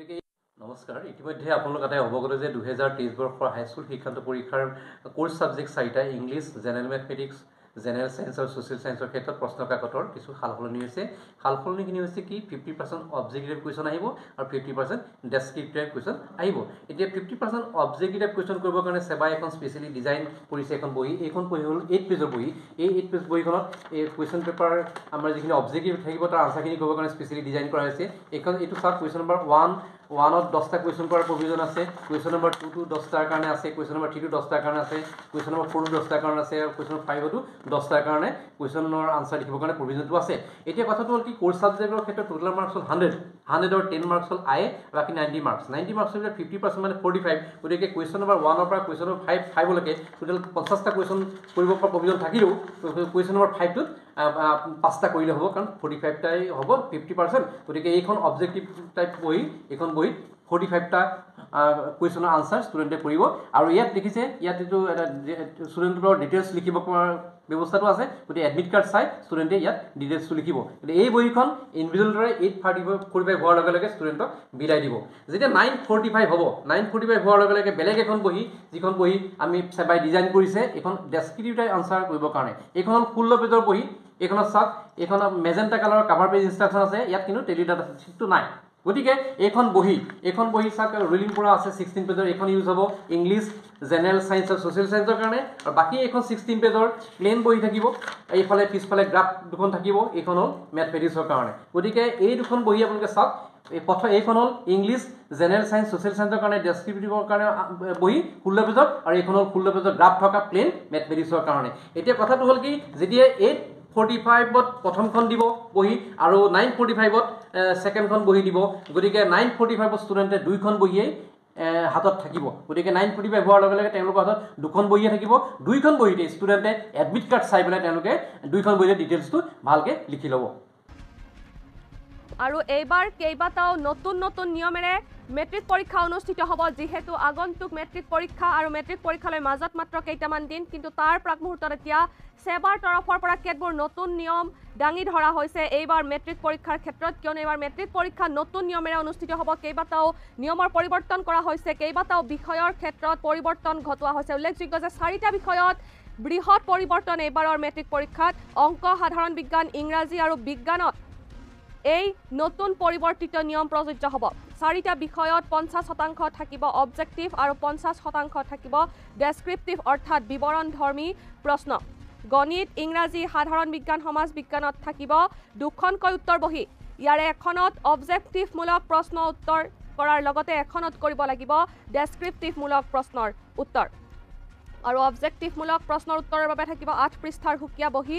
গতিকে নমস্কাৰ ইতিমধ্যে আপোনালোক এটা অৱগত যে দুহেজাৰ তেইছ বৰ্ষৰ হাইস্কুল শিক্ষান্ত পৰীক্ষাৰ কোৰ্চ ছাবজেক্ট চাৰিটা English general mathematics general science আৰু ছ'চিয়েল ছায়েন্সৰ ক্ষেত্ৰত প্ৰশ্ন কাকতৰ কিছু সাল সলনি হৈছে। সাল সলনিখিনি হৈছে কি ফিফটি পাৰ্চেণ্ট অবজেক্টিভ কুৱেশ্যন আহিব আৰু ফিফটি পাৰ্চেণ্ট ডেছক্ৰিপটিভ কুৱেশ্যন আহিব। এতিয়া ফিফটি পাৰ্চেণ্ট অবজেক্টিভ কুৱেশ্যন কৰিবৰ কাৰণে চেবাই এখন স্পেচিয়েলি ডিজাইন কৰিছে এখন বহি। এইখন বহি হ'ল এইট পেজৰ বহি। এই এইট পেজ বহিখনত এই কুৱেশ্যন পেপাৰ আমাৰ যিখিনি অবজেক্টিভ থাকিব তাৰ আনচাৰখিনি কৰিবৰ কাৰণে স্পেচিয়েলি ডিজাইন কৰা হৈছে। এইখন এইটো চাওক কুৱেশ্যন নম্বৰ ওৱান ওৱানত দহটা কুৱেশ্যন কৰাৰ প্ৰভিজন আছে। কুৱেশ্যন নম্বৰ টু টু দহটাৰ কাৰণে আছে। কুৱেশ্যন নম্বৰ থ্ৰী টু দহটাৰ কাৰণে আছে। কুৱেশ্যন নম্বৰ ফ'ৰ টু দহটাৰ কাৰণে আছে। আৰু কুৱেশ্যন ফাইভতো দহটাৰ কাৰণে কুৱেশ্যনৰ আনচাৰ লিখিবৰ কাৰণে প্ৰভিজনটো আছে। এতিয়া কথাটো হ'ল কি কোৰ্চ ছাবজেক্টৰ ক্ষেত্ৰত টোটেল মাৰ্কছ হ'ল হাণ্ড্ৰেড হাণ্ড্ৰেডৰ টেন মাৰ্কছ হ'ল আই বাকী নাইণ্টি মাৰ্কছ নাইণ্টি মাৰ্কছৰ ভিতৰত ফিফটি পাৰ্চেণ্ট মানে ফৰ্টি ফাইভ গতিকে কুৱেশ্যন নম্বৰ ওৱানৰ পৰা কুৱেশ্যন নম্বৰ ফাইভ ফাইভলৈকে টোটেল পঞ্চাছটা কুৱেশ্যন কৰিব পৰা প্ৰভিজন থাকিলেও কুৱেশ্যন নম্বৰ ফাইভটোত পাঁচটা কৰিলে হ'ব কাৰণ ফৰ্টি ফাইভটাই হ'ব ফিফটি পাৰ্চেণ্ট গতিকে এইখন অবজেক্টিভ টাইপ বহি এইখন বহীত ফৰ্টি ফাইভটা কুৱেশ্যনৰ আনচাৰ ষ্টুডেণ্টে কৰিব আৰু ইয়াত দেখিছে ইয়াত এইটো এটা ষ্টুডেণ্টৰ ডিটেইলছ লিখিব পৰা ব্যৱস্থাটো আছে গতিকে এডমিট কাৰ্ড চাই ষ্টুডেণ্টে ইয়াত ডিটেইলছটো লিখিব। গতিকে এই বহীখন ইণ্ডিভিজুৱেল দৰে eight thirty five forty five হোৱাৰ লগে লগে ষ্টুডেণ্টক বিলাই দিব। যেতিয়া নাইন ফৰ্টি ফাইভ হ'ব নাইন ফৰ্টি ফাইভ হোৱাৰ লগে লগে বেলেগ এখন বহি যিখন বহি আমি চেবাই ডিজাইন কৰিছে এইখন ডেছক্ৰিপটিভ আনচাৰ কৰিবৰ কাৰণে। এইখন হ'ল ষোল্ল পেজৰ বহি এইখনত চাওক এইখনত মেজেণ্টা কালাৰৰ কাভাৰ পেজ ইনষ্ট্ৰাকশ্যন আছে ইয়াত কিন্তু টেলি ডাটা চিটটো নাই। গতিকে এইখন বহি এইখন বহি চাওক ৰুলিং পৰা আছে ছিক্সটিন পেজৰ এইখন ইউজ হ'ব ইংলিছ জেনেৰেল ছায়েন্স আৰু ছ'চিয়েল ছায়েন্সৰ কাৰণে। আৰু বাকী এইখন ছিক্সটিন পেজৰ প্লেইন বহি থাকিব। এইফালে পিছফালে গ্ৰাফ দুখন থাকিব এইখন হ'ল মেথমেটিক্সৰ কাৰণে। গতিকে এই দুখন বহি আপোনালোকে চাওক এই প্ৰথম এইখন হ'ল ইংলিছ জেনেৰেল ছায়েন্স ছ'চিয়েল ছায়েন্সৰ কাৰণে ডেছক্ৰিপটিভৰ কাৰণে বহি ষোল্ল পেজৰ আৰু এইখন হ'ল ষোল্ল পেজৰ গ্ৰাফ থকা প্লেইন মেথমেটিক্সৰ কাৰণে। এতিয়া কথাটো হ'ল কি যেতিয়া এইট ফৰ্টি ফাইভত প্ৰথমখন দিব বহি আৰু নাইন ফৰ্টি ফাইভত ছেকেণ্ডখন বহি দিব। গতিকে নাইন ফৰ্টি ফাইভত ষ্টুডেণ্টে দুইখন বহিয়েই হাতত থাকিব। গতিকে নাইন ফৰ্টি ফাইভ হোৱাৰ লগে লগে তেওঁলোকৰ হাতত দুখন বহিয়ে থাকিব। দুইখন বহীতে ষ্টুডেণ্টে এডমিট কাৰ্ড চাই পেলাই তেওঁলোকে দুইখন বহিতে ডিটেইলছটো ভালকৈ লিখি ল'ব। আৰু এইবাৰ কেইবাটাও নতুন নতুন নিয়মেৰে মেট্ৰিক পৰীক্ষা অনুষ্ঠিত হ'ব। যিহেতু আগন্তুক মেট্ৰিক পৰীক্ষা আৰু মেট্ৰিক পৰীক্ষালৈ মাজত মাত্ৰ কেইটামান দিন কিন্তু তাৰ প্ৰাক মুহূৰ্তত এতিয়া ছেবাৰ তৰফৰ পৰা কেতবোৰ নতুন নিয়ম দাঙি ধৰা হৈছে। এইবাৰ মেট্ৰিক পৰীক্ষাৰ ক্ষেত্ৰত কিয়নো এইবাৰ মেট্ৰিক পৰীক্ষা নতুন নিয়মেৰে অনুষ্ঠিত হ'ব কেইবাটাও নিয়মৰ পৰিৱৰ্তন কৰা হৈছে কেইবাটাও বিষয়ৰ ক্ষেত্ৰত পৰিৱৰ্তন ঘটোৱা হৈছে। উল্লেখযোগ্য যে চাৰিটা বিষয়ত বৃহৎ পৰিৱৰ্তন এইবাৰৰ মেট্ৰিক পৰীক্ষাত। অংক সাধাৰণ বিজ্ঞান ইংৰাজী আৰু বিজ্ঞানত এই নতুন পৰিৱৰ্তিত নিয়ম প্ৰযোজ্য হ'ব। চাৰিটা বিষয়ত পঞ্চাছ শতাংশ থাকিব অবজেক্টিভ আৰু পঞ্চাছ শতাংশ থাকিব ডেছক্ৰিপটিভ অৰ্থাৎ বিৱৰণধৰ্মী প্ৰশ্ন। গণিত ইংৰাজী সাধাৰণ বিজ্ঞান সমাজ বিজ্ঞানত থাকিব দুখনকৈ উত্তৰ বহি। ইয়াৰে এখনত অবজেক্টিভমূলক প্ৰশ্ন উত্তৰ কৰাৰ লগতে এখনত কৰিব লাগিব ডেছক্ৰিপটিভমূলক প্ৰশ্নৰ উত্তৰ। আৰু অবজেক্টিভমূলক প্ৰশ্নৰ উত্তৰৰ বাবে থাকিব আঠ পৃষ্ঠাৰ সুকীয়া বহি।